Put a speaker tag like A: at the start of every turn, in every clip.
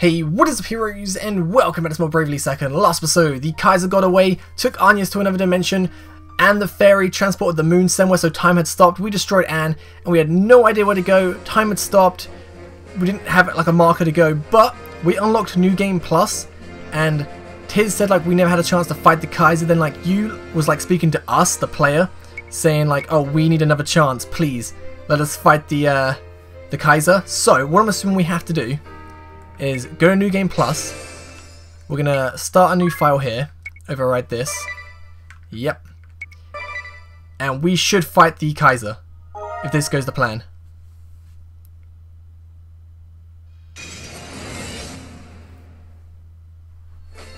A: Hey, what is up heroes and welcome back to more Bravely Second. Last episode, the Kaiser got away, took Agnes to another dimension, and the fairy transported the moon somewhere so time had stopped. We destroyed Anne, and we had no idea where to go. Time had stopped. We didn't have like a marker to go, but we unlocked New Game Plus, and Tiz said like we never had a chance to fight the Kaiser. Then like you was like speaking to us, the player, saying like, oh, we need another chance, please. Let us fight the uh, the Kaiser. So what I'm assuming we have to do is go to New Game Plus. We're gonna start a new file here. Overwrite this. Yep. And we should fight the Kaiser. If this goes to plan.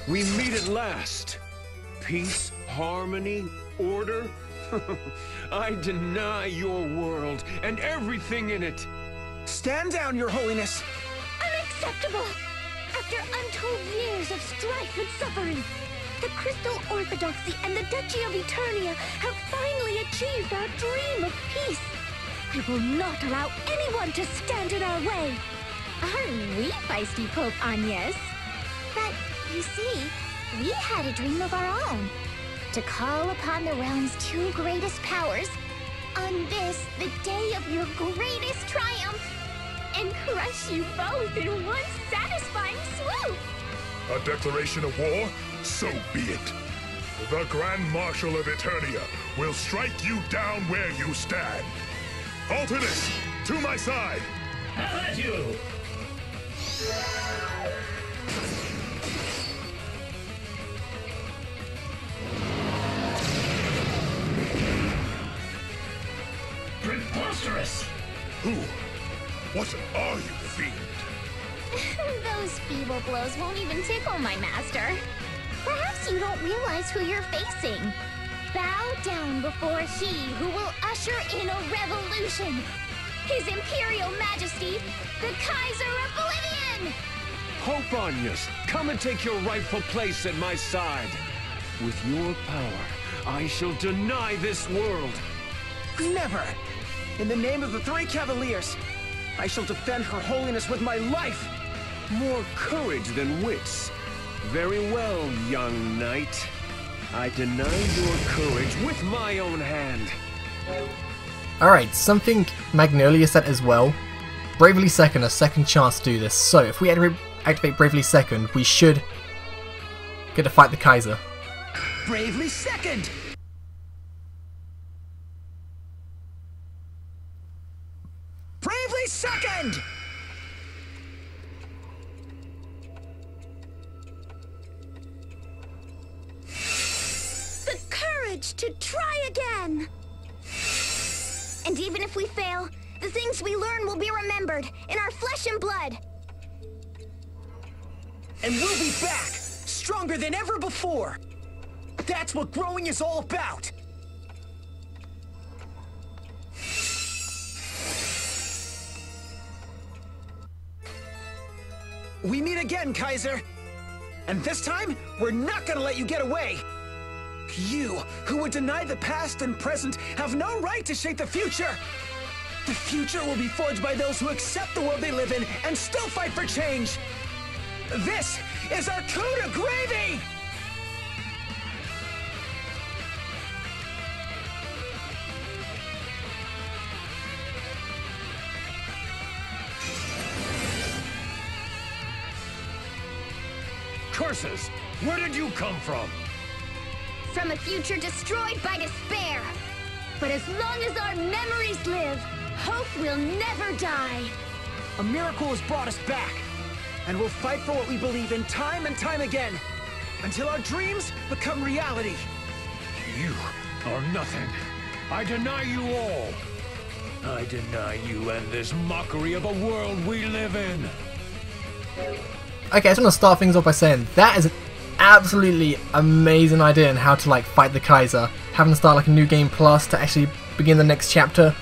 B: We meet at last. Peace, harmony, order. I deny your world and everything in it.
C: Stand down, your holiness.
D: Unacceptable! After untold years of strife and suffering, the Crystal Orthodoxy and the Duchy of Eternia have finally achieved our dream of peace. I will not allow anyone to stand in our way.
E: Aren't we feisty, Pope Agnes?
D: But, you see, we had a dream of our own. To call upon the realm's two greatest powers on this, the day of your greatest triumph, and crush you both in one satisfying swoop.
F: A declaration of war? So be it. The Grand Marshal of Eternia will strike you down where you stand. Alternis, to my side!
G: Have at you! Preposterous!
F: Who? What are you, fiend?
D: Those feeble blows won't even tickle my master. Perhaps you don't realize who you're facing. Bow down before he who will usher in a revolution. His Imperial Majesty, the Kaiser of Oblivion!
B: Pope Agnes, come and take your rightful place at my side. With your power, I shall deny this world.
C: Never! In the name of the three Cavaliers, I shall defend her holiness with my life!
B: More courage than wits. Very well, young knight. I deny your courage with my own hand.
A: Alright, something Magnolia said as well. Bravely Second, a second chance to do this. So if we activate Bravely Second, we should get to fight the Kaiser.
C: Bravely second! Bravely second!
D: The courage to try again! And even if we fail, the things we learn will be remembered in our flesh and blood.
C: And we'll be back, stronger than ever before! That's what growing is all about! We meet again, Kaiser! And this time, we're not gonna let you get away! You, who would deny the past and present, have no right to shape the future! The future will be forged by those who accept the world they live in and still fight for change! This is our coup de gravy!
B: Curses! Where did you come from?
D: From a future destroyed by despair. But as long as our memories live, hope will never die.
C: A miracle has brought us back, and we'll fight for what we believe in time and time again, until our dreams become reality.
B: You are nothing. I deny you all. I deny you and this mockery of a world we live in.
A: Okay, I just want to start things off by saying that is an absolutely amazing idea on how to like fight the Kaiser. Having to start like a new game plus to actually begin the next chapter.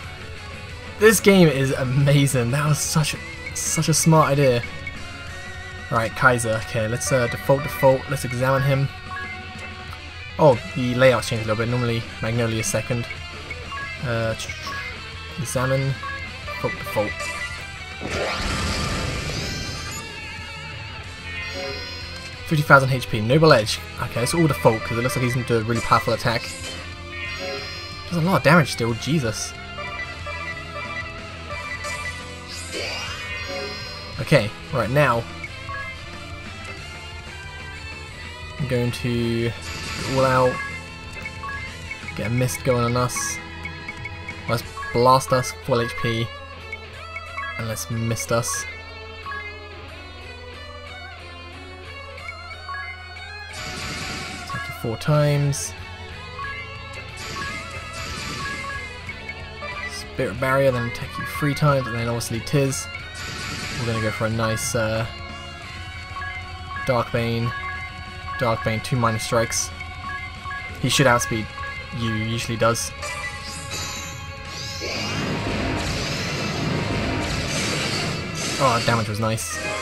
A: This game is amazing. That was such a, such a smart idea. Right, Kaiser. Okay, let's uh, default default. Let's examine him. Oh, the layout's changed a little bit. Normally Magnolia second. Uh, examine. Default default. 50,000 HP, Noble Edge. Okay, it's all default because it looks like he's going to do a really powerful attack. Does a lot of damage still, Jesus. Okay, right now. I'm going to all out. Get a mist going on us. Let's blast us, full HP. And let's mist us. Four times. Spirit Barrier, then attack you three times, and then obviously Tiz. We're gonna go for a nice uh, Dark Bane. Dark Bane, two minor strikes. He should outspeed you, usually does. Oh, damage was nice.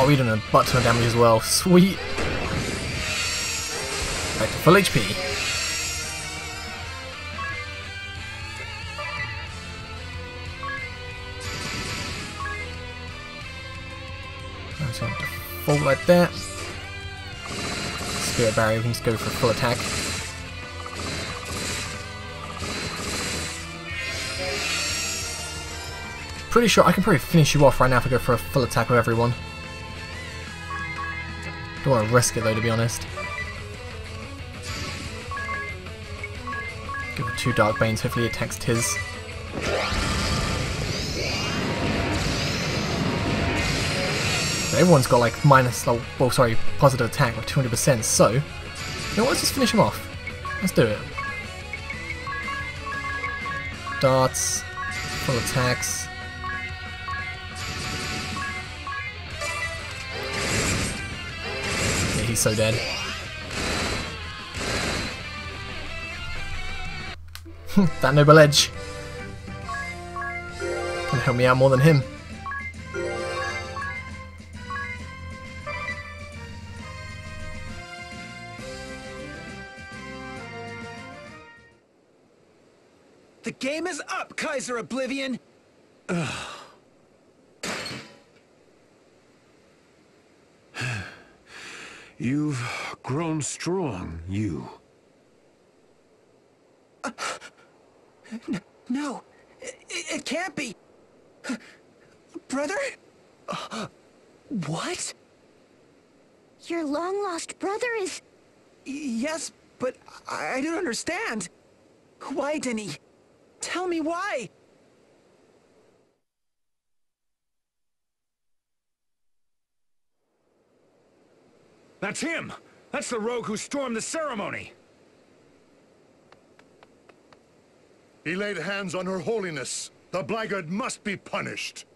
A: Oh, we done a butt ton of damage as well. Sweet. Back to full HP. Default like that. Spirit Barrier, we can just go for a full attack. Pretty sure I can probably finish you off right now if I go for a full attack with everyone. Don't want to risk it though, to be honest. Give it two Dark Banes, hopefully it attacks his. Everyone's got like minus, oh, well, sorry, positive attack of 200%, so, you know what, let's just finish him off. Let's do it. Darts, full attacks. So dead. that noble edge. Can help me out more than him.
C: The game is up, Kaiser Oblivion!
B: You've grown strong, you.
C: Uh, no, it, it can't be. Brother? What?
D: Your long lost brother is.
C: Yes, but I, I don't understand. Why, Denny? Tell me why.
G: That's him! That's the rogue who stormed the ceremony!
F: He laid hands on her holiness. The blackguard must be punished.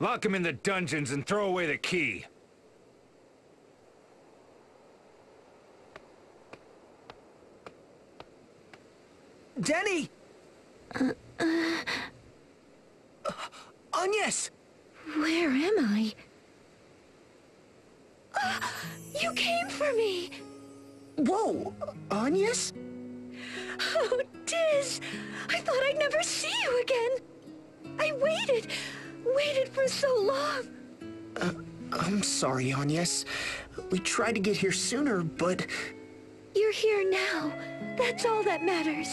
G: Lock him in the dungeons and throw away the key.
C: Denny! Uh, Agnes!
E: Where am I? You came for me!
C: Whoa! Agnes?
E: Oh, Tiz! I thought I'd never see you again! I waited, waited for so long!
C: I'm sorry, Agnes. We tried to get here sooner, but...
E: You're here now. That's all that matters.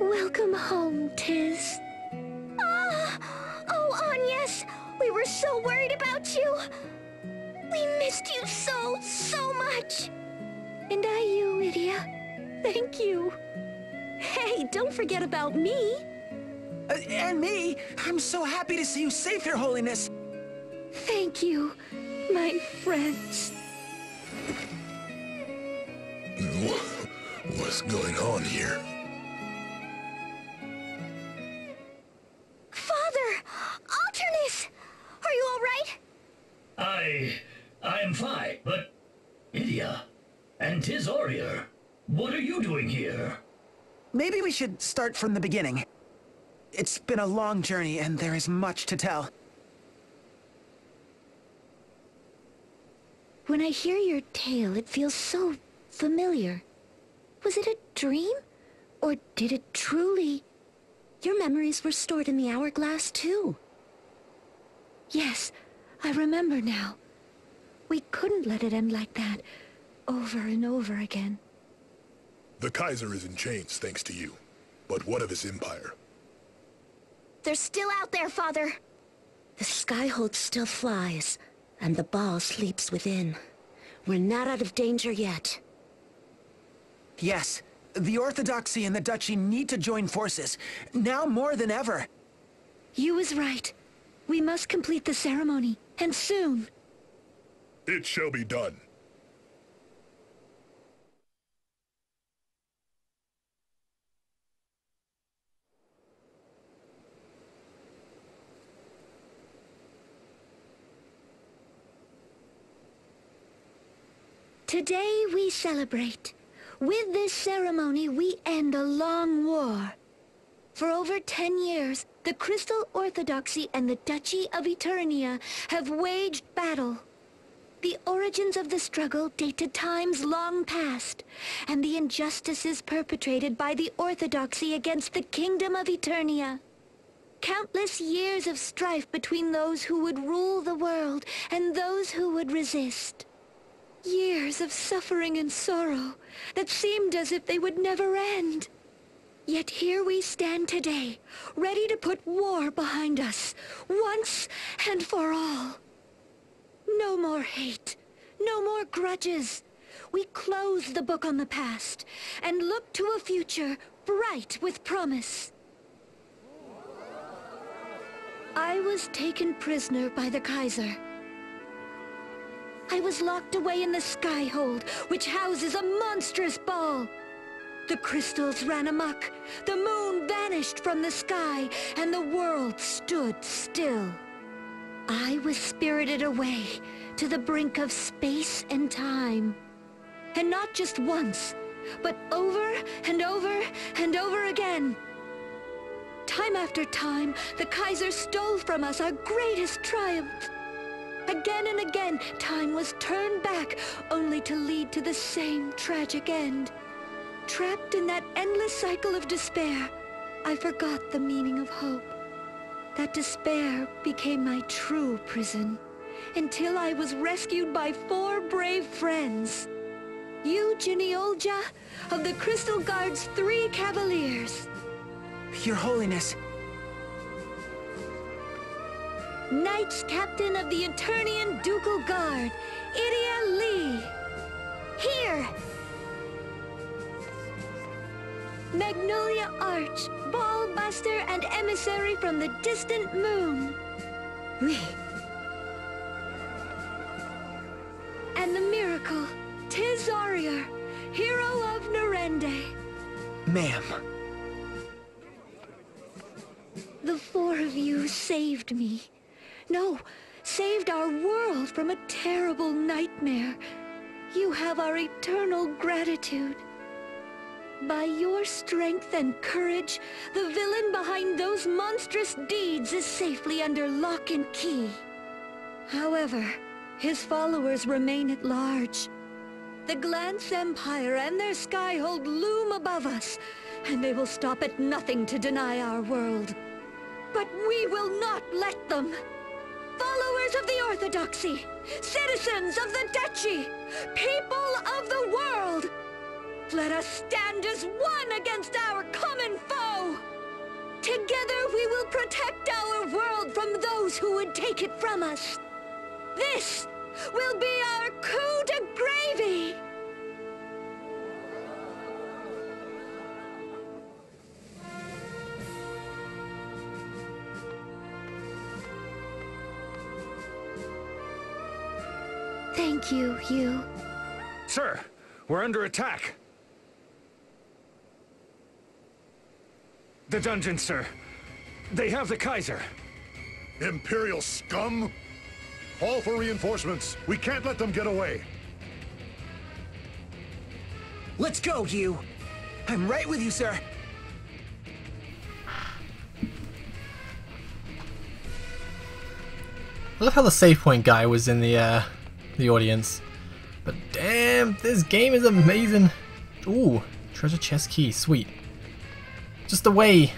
E: Welcome home, Tiz.
D: Ah! Oh, Agnes! We were so worried about you! We missed you so, so much!
E: And I you, Edea. Thank you. Hey, don't forget about me.
C: Uh, and me! I'm so happy to see you safe, Your Holiness!
E: Thank you, my friends.
F: What's going on here?
H: Doing here?
C: Maybe we should start from the beginning. It's been a long journey, and there is much to tell.
E: When I hear your tale, it feels so familiar. Was it a dream? Or did it truly... Your memories were stored in the hourglass, too. Yes, I remember now. We couldn't let it end like that, over and over again.
F: The Kaiser is in chains thanks to you. But what of his empire?
D: They're still out there, Father.
E: The Skyhold still flies, and the Ba'al sleeps within. We're not out of danger yet.
C: Yes, the Orthodoxy and the Duchy need to join forces, now more than ever.
E: You was right. We must complete the ceremony, and soon.
F: It shall be done.
E: Today we celebrate. With this ceremony, we end a long war. For over ten years, the Crystal Orthodoxy and the Duchy of Eternia have waged battle. The origins of the struggle date to times long past, and the injustices perpetrated by the Orthodoxy against the Kingdom of Eternia. Countless years of strife between those who would rule the world and those who would resist. Years of suffering and sorrow that seemed as if they would never end. Yet here we stand today, ready to put war behind us, once and for all. No more hate, no more grudges. We close the book on the past and look to a future bright with promise. I was taken prisoner by the Kaiser. I was locked away in the Skyhold, which houses a monstrous Ba'al. The crystals ran amok, the moon vanished from the sky, and the world stood still. I was spirited away to the brink of space and time. And not just once, but over and over and over again. Time after time, the Kaiser stole from us our greatest triumph. Again and again, time was turned back, only to lead to the same tragic end. Trapped in that endless cycle of despair, I forgot the meaning of hope. That despair became my true prison, until I was rescued by four brave friends. You, Olja, of the Crystal Guard's three Cavaliers.
C: Your Holiness.
E: Knights Captain of the Eternian Ducal Guard, Edea Lee. Here! Magnolia Arch, Ba'al Buster and Emissary from the distant moon. We... And the Miracle, Tiz Arrior, Hero of Norende.
C: Ma'am.
E: The four of you saved me. No, saved our world from a terrible nightmare. You have our eternal gratitude. By your strength and courage, the villain behind those monstrous deeds is safely under lock and key. However, his followers remain at large. The Glanz Empire and their Skyhold loom above us, and they will stop at nothing to deny our world. But we will not let them! Of the Orthodoxy, citizens of the Duchy, people of the world, let us stand as one against our common foe! Together we will protect our world from those who would take it from us. This will be our coup de gravy! You, you.
G: Sir, we're under attack. The dungeon, sir. They have the Kaiser.
F: Imperial scum! Call for reinforcements. We can't let them get away.
C: Let's go, you. I'm right with you, sir.
A: I love how the save point guy was in the uh, the audience. But damn, this game is amazing. Ooh, treasure chest key, sweet. Just the way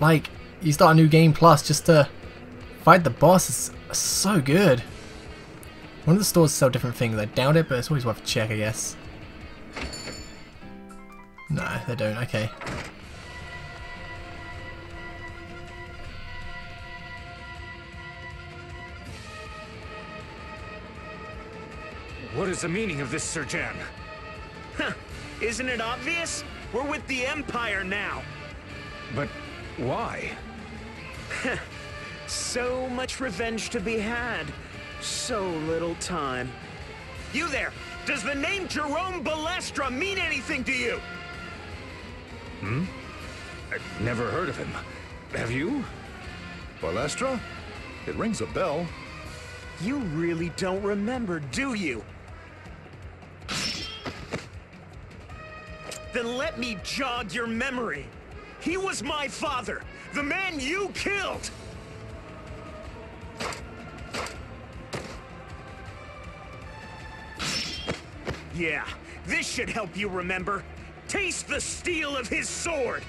A: like you start a new game plus just to fight the boss is so good. One of the stores sell different things. I doubt it, but it's always worth a check, I guess. No, they don't. Okay.
G: What is the meaning of this, Sir Jan?
I: Huh. Isn't it obvious? We're with the Empire now.
G: But why?
I: so much revenge to be had. So little time. You there! Does the name Jerome Balestra mean anything to you?
G: Hmm? I've never heard of him. Have you?
F: Balestra? It rings a bell.
I: You really don't remember, do you? Then let me jog your memory. He was my father, the man you killed! Yeah, this should help you remember. Taste the steel of his sword!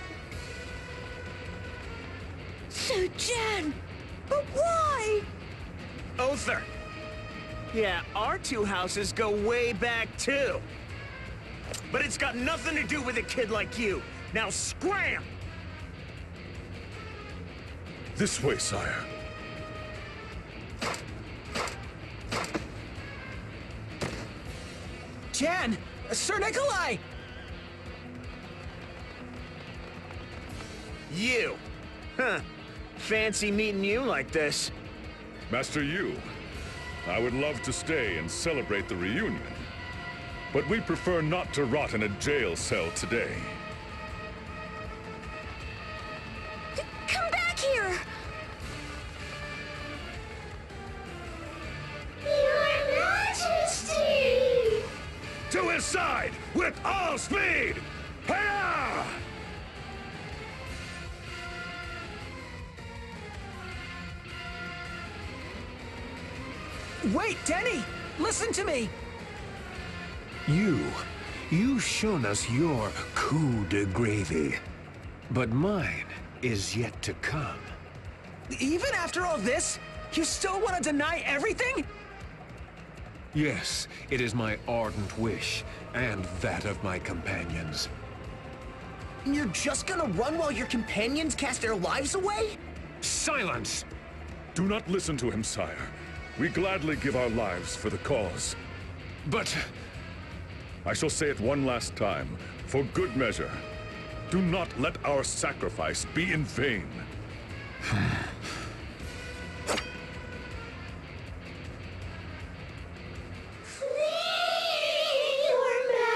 J: So, Jan! But why?
I: Othar. Yeah, our two houses go way back too. But it's got nothing to do with a kid like you. Now scram!
F: This way, sire.
I: Jan! Sir Nikolai! You. Huh. Fancy meeting you like this.
F: Master Yew, I would love to stay and celebrate the reunion. But we prefer not to rot in a jail cell today.
J: Come back here!
D: Your Majesty!
F: To his side, with all speed! Hiya!
I: Wait, Denny! Listen to me!
B: You, you've shown us your coup de gravy. But mine is yet to come.
I: Even after all this, you still want to deny everything?
B: Yes, it is my ardent wish, and that of my companions.
I: You're just gonna run while your companions cast their lives away?
B: Silence!
F: Do not listen to him, sire. We gladly give our lives for the cause.
B: But
F: I shall say it one last time, for good measure. Do not let our sacrifice be in vain.
D: Your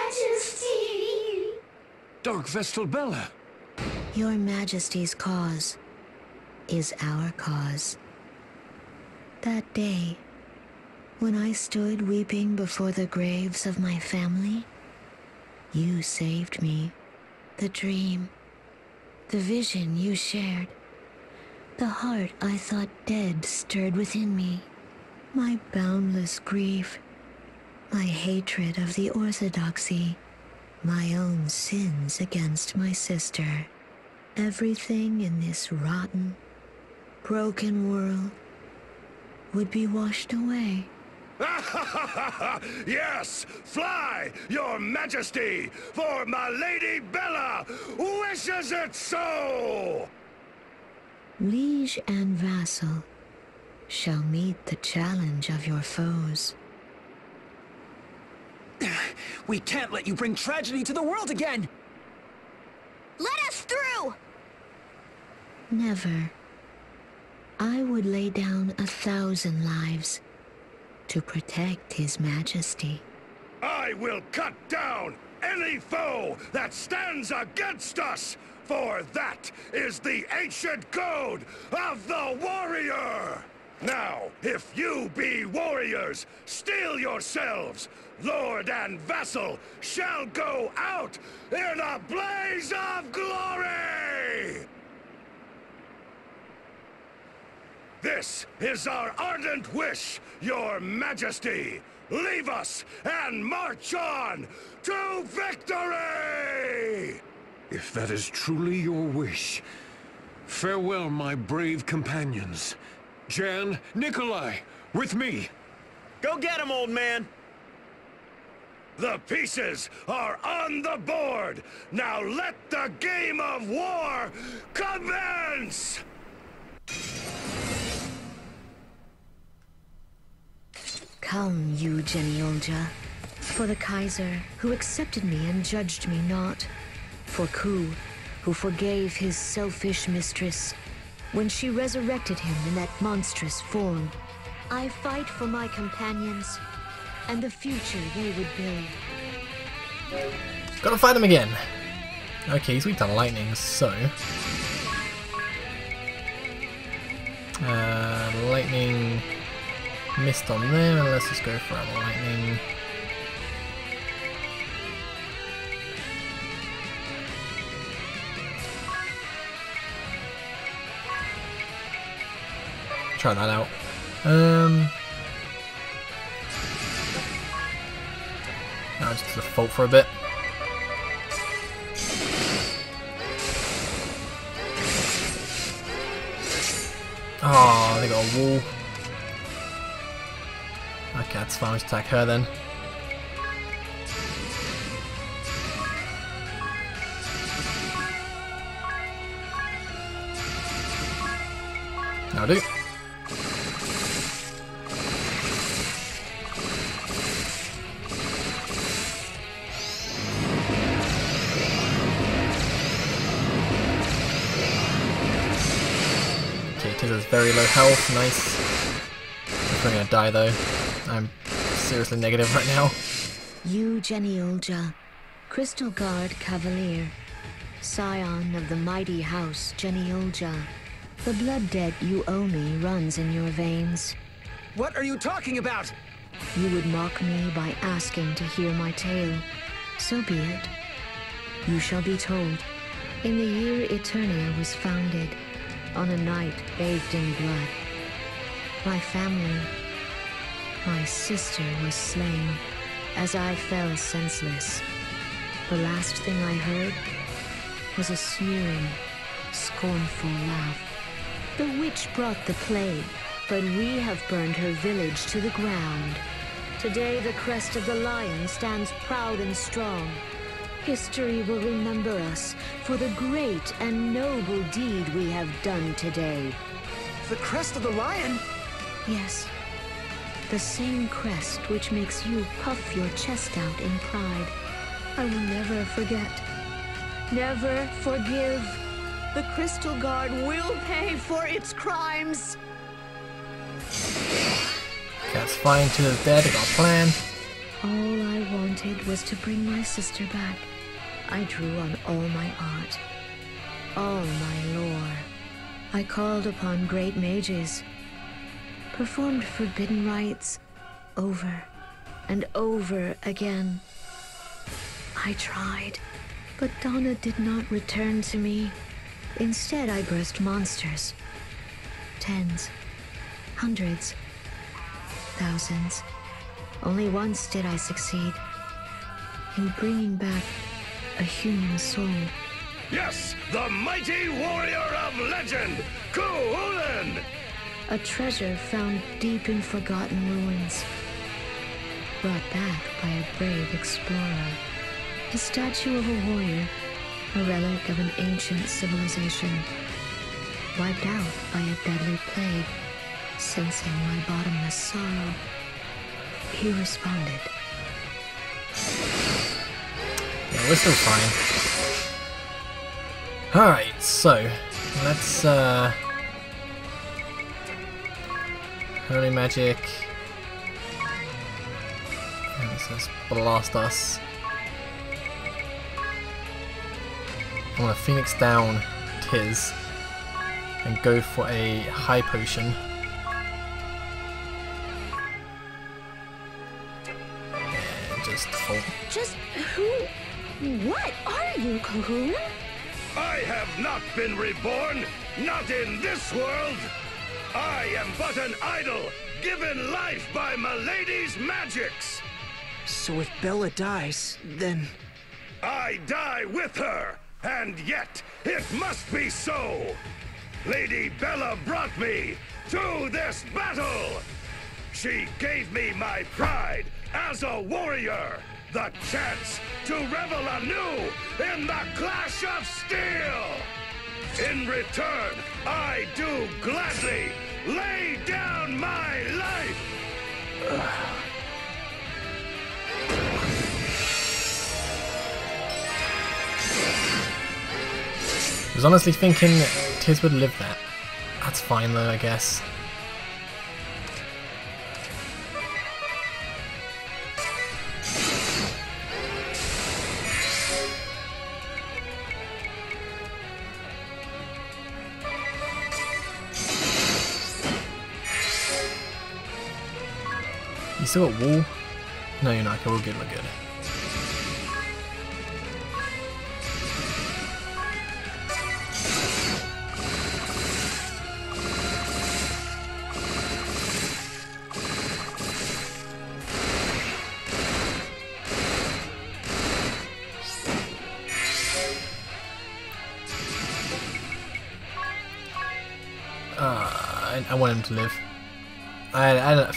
D: Majesty!
B: Dark Vestal Bella!
J: Your Majesty's cause is our cause. That day, when I stood weeping before the graves of my family, you saved me. The dream, the vision you shared, the heart I thought dead stirred within me. My boundless grief, my hatred of the orthodoxy, my own sins against my sister. Everything in this rotten, broken world would be washed away.
F: yes! Fly, your majesty! For my lady Bella wishes it so!
J: Liege and vassal shall meet the challenge of your foes.
I: We can't let you bring tragedy to the world again!
D: Let us through!
J: Never. I would lay down a thousand lives to protect His Majesty.
F: I will cut down any foe that stands against us! For that is the ancient code of the warrior! Now, if you be warriors, steel yourselves! Lord and vassal shall go out in a blaze of glory! This is our ardent wish, your majesty! Leave us and march on to victory!
B: If that is truly your wish, Farewell, my brave companions. Jan, Nikolai, with me.
I: Go get him, old man!
F: The pieces are on the board! Now let the game of war commence!
J: Come, Yew Geneolgia, for the Kaiser, who accepted me and judged me not, for Ku, who forgave his selfish mistress when she resurrected him in that monstrous form. I fight for my companions and the future they would build.
A: Gotta fight them again. Okay, he's weak to lightning, so... Uh, lightning missed on there, and let's just go for a lightning. Try that out. Um, now just default for a bit. Oh, they got a wall. Okay, that's fine. Let's attack her then. Now do. Okay, Tizza's very low health. Nice. I'm gonna die though. I'm seriously negative right now.
J: You, Geneolgia, Crystal Guard Cavalier, scion of the mighty house Geneolgia. The blood debt you owe me runs in your veins.
I: What are you talking about?
J: You would mock me by asking to hear my tale. So be it. You shall be told. In the year Eternia was founded, on a night bathed in blood, my family, my sister was slain as I fell senseless. The last thing I heard was a sneering, scornful laugh. The witch brought the plague, but we have burned her village to the ground. Today the crest of the lion stands proud and strong. History will remember us for the great and noble deed we have done today.
I: The crest of the lion?
J: Yes, the same crest which makes you puff your chest out in pride. I will never forget. Never forgive. The Crystal Guard will pay for its crimes.
A: Cat's fine to his dead. A plan.
J: All I wanted was to bring my sister back. I drew on all my art, all my lore. I called upon great mages, performed forbidden rites over and over again. I tried, but Donna did not return to me. Instead, I birthed monsters. Tens, hundreds, thousands. Only once did I succeed in bringing back a human soul.
F: Yes, the mighty warrior of legend, Kuulin!
J: A treasure found deep in forgotten ruins. Brought back by a brave explorer. A statue of a warrior, a relic of an ancient civilization. Wiped out by a deadly plague, sensing my bottomless sorrow. He responded.
A: Yeah, we're still fine. Alright, so let's uh Holy magic. And Let's just blast us. I want a Phoenix down Tiz and go for a high potion. And just hold
D: Just who? What are you, Kahuna?
F: I have not been reborn, not in this world. I am but an idol, given life by Milady's magics.
I: So if Bella dies, then...
F: I die with her, and yet it must be so. Lady Bella brought me to this battle. She gave me my pride as a warrior, the chance to revel anew in the clash of steel. In return, I do gladly lay down my life.
A: I was honestly thinking Tiz would live that. That's fine though, I guess. Still got wall? No, you're not. Okay, we're good, we're good. Ah, I, I want him to live. I, I a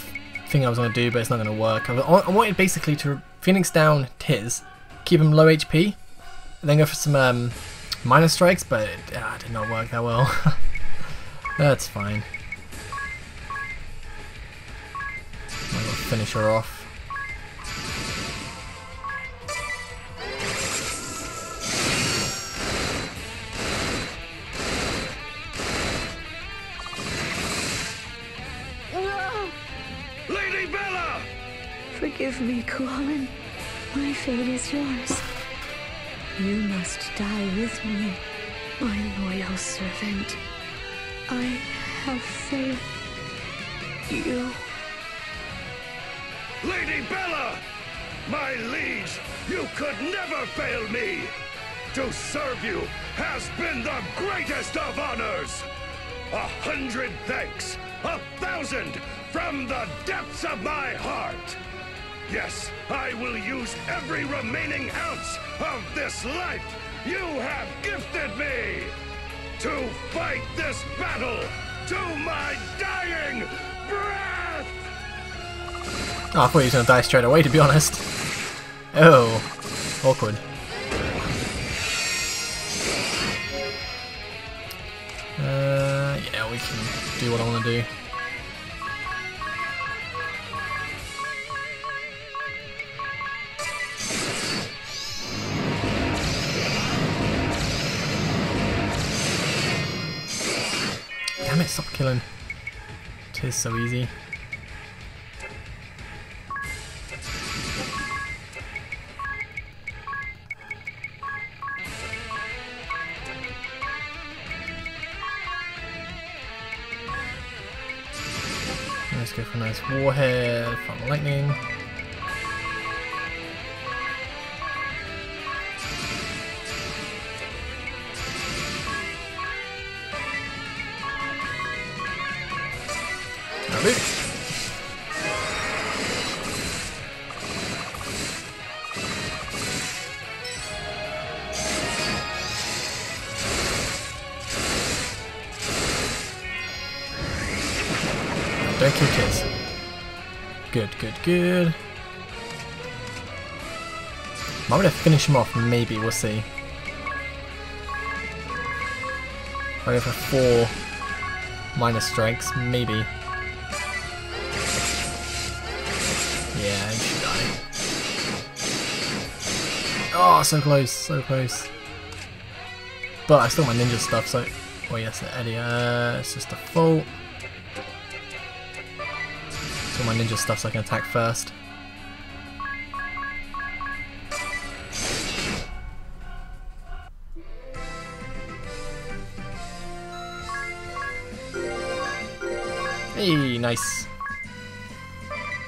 A: thing I was going to do, but it's not going to work. I, I wanted basically to Phoenix down Tiz, keep him low HP, and then go for some um, minor strikes, but it ah, did not work that well. That's fine. I'll finish her off.
E: Me, Kualin. My fate is yours. You must die with me, my loyal servant. I have faith. You.
F: Lady Bella! My liege, you could never fail me! To serve you has been the greatest of honors! A hundred thanks, a thousand, from the depths of my heart! Yes, I will use every remaining ounce of this life you have gifted me to fight this battle to my dying breath!
A: Oh, I thought he was to die straight away, to be honest. Oh, awkward. Uh, yeah, we can do what I want to do. Stop killing. It is so easy. Let's go for a nice warhead from lightning. Don't kill. Good, good, good. Might to finish him off, maybe, we'll see. I go for four minor strikes, maybe. Yeah, he should die. Oh, so close, so close. But I still have my ninja stuff, so... Oh yes, Eddie, uh, it's just a fault. My ninja stuff so I can attack first. Hey, nice.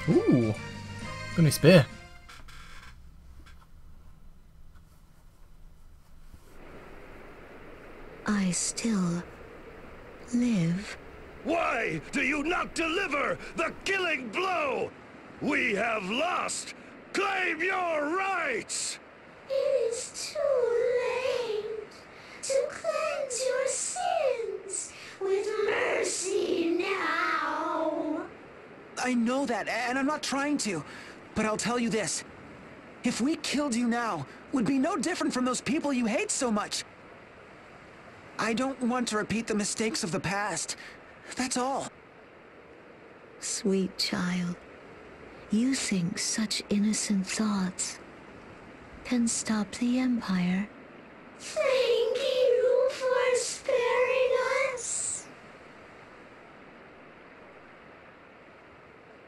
A: Ooh, got a new spear.
F: Do you not deliver the killing blow? We have lost! Claim your rights!
D: It is too late to cleanse your sins with mercy now.
C: I know that, and I'm not trying to, but I'll tell you this. If we killed you now, would be no different from those people you hate so much. I don't want to repeat the mistakes of the past, that's all.
E: Sweet child, you think such innocent thoughts can stop the Empire.
D: Thank you for sparing us.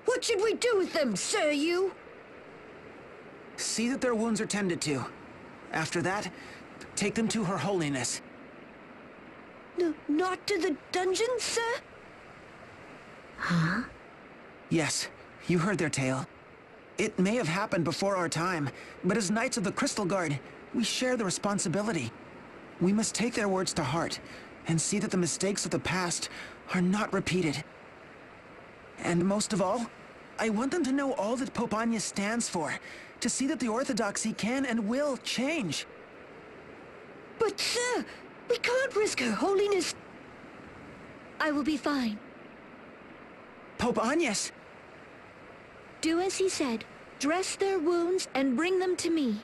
E: What should we do with them, sir, you?
C: See that their wounds are tended to. After that, take them to Her Holiness.
E: No, not to the dungeon, sir? Huh?
C: Yes, you heard their tale. It may have happened before our time, but as Knights of the Crystal Guard, we share the responsibility. We must take their words to heart and see that the mistakes of the past are not repeated. And most of all, I want them to know all that Pope Anya stands for, to see that the Orthodoxy can and will change.
E: But, sir, we can't risk Her Holiness. I will be fine.
C: Pope Agnes!
E: Do as he said. Dress their wounds and bring them to me.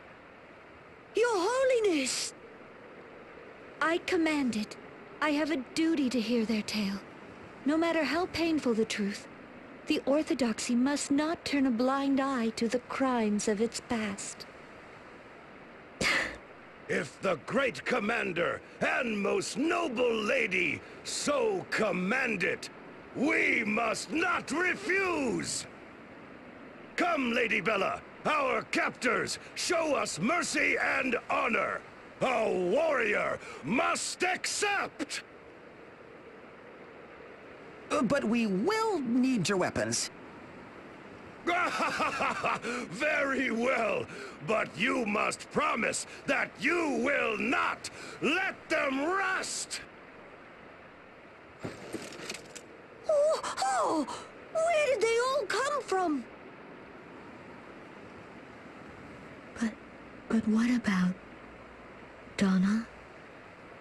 E: Your Holiness! I command it. I have a duty to hear their tale. No matter how painful the truth, the Orthodoxy must not turn a blind eye to the crimes of its past.
F: If the great commander and most noble lady so command it, we must not refuse! Come, Lady Bella, our captors, show us mercy and honor! A warrior must accept!
C: Uh, but we will need your weapons.
F: Very well, but you must promise that you will not let them rust!
E: Oh! Where did they all come from? But, but what about Donna?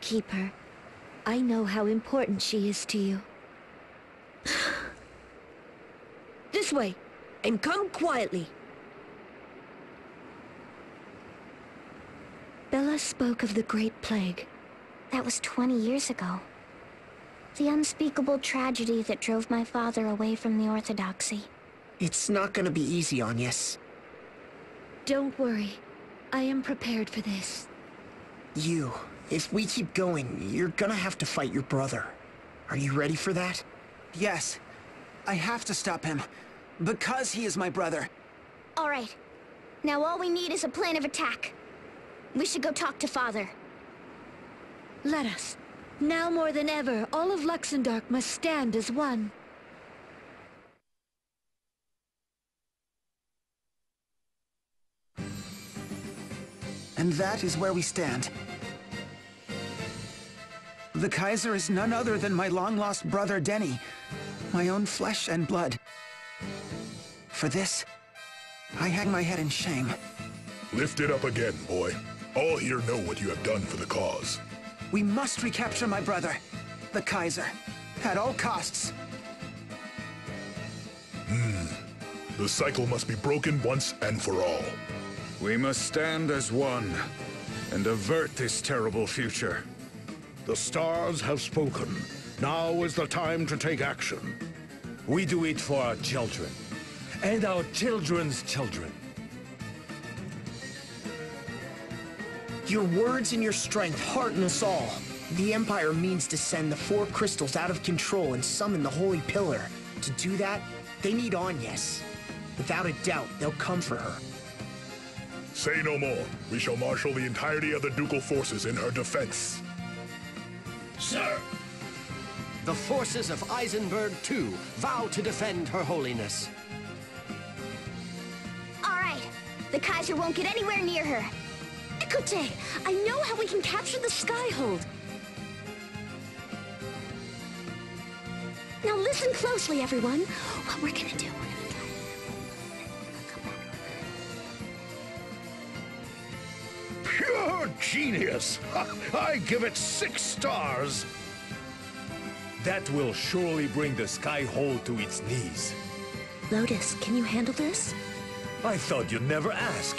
E: Keep her. I know how important she is to you. this way, and come quietly. Bella spoke of the Great Plague.
D: That was 20 years ago. The unspeakable tragedy that drove my father away from the Orthodoxy.
I: It's not gonna be easy, Agnes.
E: Don't worry. I am prepared for this.
I: You, if we keep going, you're gonna have to fight your brother. Are you ready for that?
C: Yes. I have to stop him. Because he is my brother.
D: All right. Now all we need is a plan of attack. We should go talk to Father.
E: Let us. Now more than ever, all of Luxendarc must stand as one.
C: And that is where we stand. The Kaiser is none other than my long-lost brother Denny, my own flesh and blood. For this, I hang my head in shame.
F: Lift it up again, boy. All here know what you have done for the cause.
C: We must recapture my brother, the Kaiser, at all costs. Hmm.
F: The cycle must be broken once and for all.
G: We must stand as one and avert this terrible future.
F: The stars have spoken. Now is the time to take action.
K: We do it for our children. And our children's children.
I: Your words and your strength hearten us all. The Empire means to send the four crystals out of control and summon the Holy Pillar. To do that, they need Agnes. Without a doubt, they'll come for her.
F: Say no more. We shall marshal the entirety of the ducal forces in her defense.
H: Sir,
L: The forces of Eisenberg II vow to defend Her Holiness.
D: All right. The Kaiser won't get anywhere near her. Ekute, I know how we can capture the Skyhold. Now listen closely, everyone. What we're gonna do, we're gonna
F: Pure genius! I give it six stars!
K: That will surely bring the Skyhold to its knees.
E: Lotus, can you handle this?
B: I thought you'd never ask.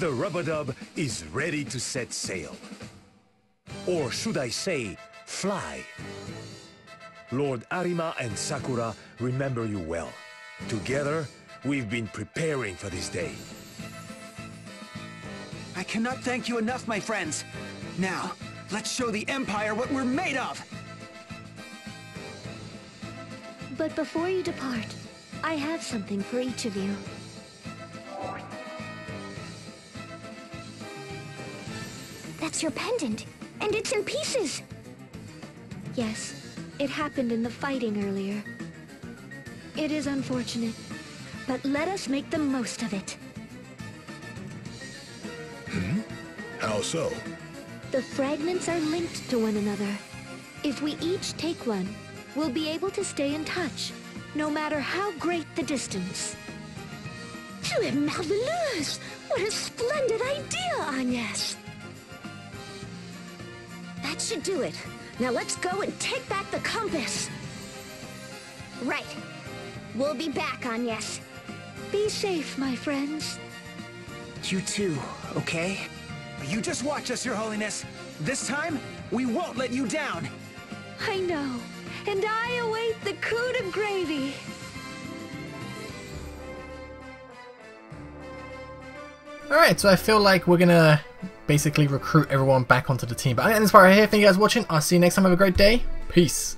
B: The Rubadub is ready to set sail. Or should I say, fly. Lord Arima and Sakura remember you well. Together, we've been preparing for this day.
C: I cannot thank you enough, my friends. Now, let's show the Empire what we're made of!
E: But before you depart, I have something for each of you.
D: That's your pendant, and it's in pieces.
E: Yes, it happened in the fighting earlier. It is unfortunate, but let us make the most of it.
M: Hmm? How so?
E: The fragments are linked to one another. If we each take one, we'll be able to stay in touch, no matter how great the distance.
D: Tu es marveleuse! What a splendid idea, Agnes! That should do it. Now let's go and take back the compass. Right. We'll be back, Agnes.
E: Be safe, my friends.
C: You too, okay? You just watch us, Your Holiness. This time, we won't let you down.
E: I know. And I await the coup de gravy.
A: Alright, so I feel like we're gonna basically recruit everyone back onto the team. But I'm part right here. Thank you guys for watching. I'll see you next time. Have a great day. Peace.